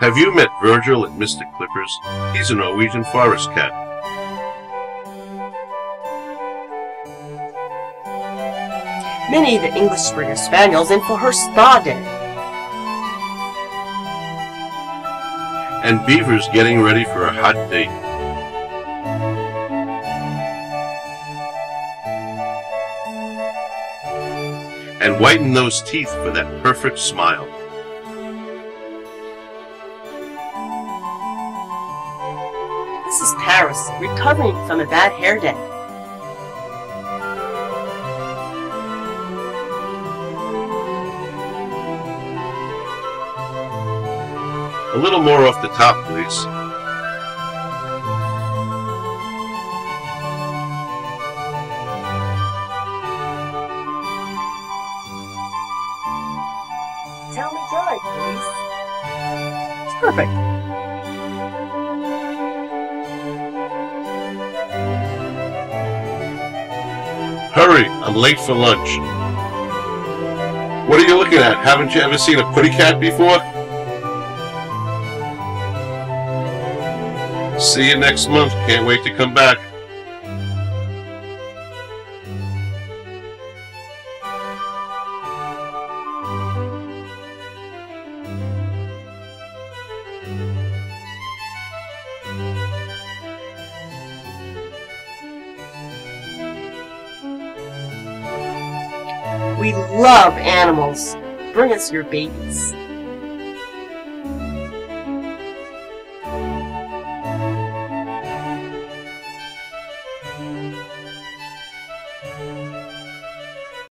Have you met Virgil at Mystic Clippers? He's a Norwegian forest cat. Minnie, the English Springer Spaniel's in for her spa day. And Beaver's getting ready for a hot date. And whiten those teeth for that perfect smile. This is Paris, recovering from a bad hair day. A little more off the top, please. Tell me dry, please. It's perfect. Hurry, I'm late for lunch. What are you looking at? Haven't you ever seen a putty cat before? See you next month. Can't wait to come back. We love animals. Bring us your babies.